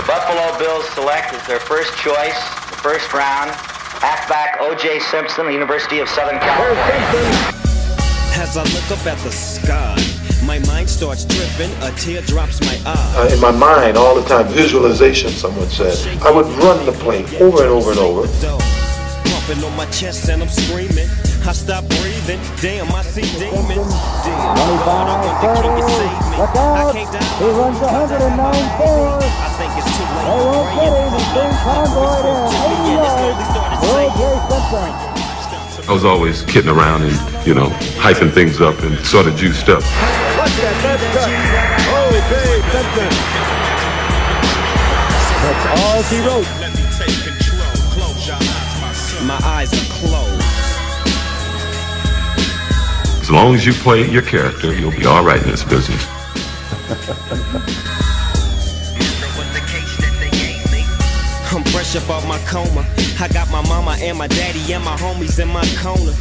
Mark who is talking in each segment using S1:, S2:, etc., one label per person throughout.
S1: The Buffalo Bills select as their first choice, the first round, halfback O.J. Simpson, University of Southern California.
S2: As I look up at the sky, my mind starts dripping. a tear drops my eye.
S3: Uh, in my mind, all the time, visualization, someone said. I would run the play over and over and over.
S2: Pumping on my chest and I'm screaming. I stop breathing. Damn, I see demons. Damn, God, I wonder can you save me? I can't die.
S4: He runs
S2: 109 4.
S4: They won't get
S2: pray.
S4: him. He's being convoyed in. 80 yards. O.J. Simpson.
S5: I was always kidding around and, you know, hyping things up and sort of juiced up.
S6: That, cut. O.J. Simpson. That's all she wrote.
S2: My eyes are closed.
S5: As long as you play your character, you'll be all right in this business.
S2: fresh up off my coma. I got my mama and my daddy and my homies in my corner.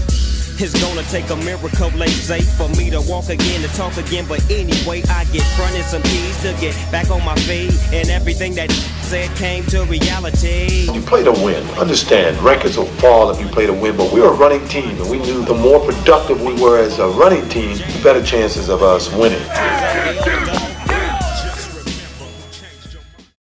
S2: It's gonna take a miracle, they say, for me to walk again, to talk again. But anyway, I get fronted some keys to get back on my feet. And everything that said came to reality.
S3: You play to win. Understand, records will fall if you play to win, but we were a running team, and we knew the more productive we were as a running team, the better chances of us winning.